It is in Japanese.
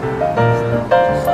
すごい。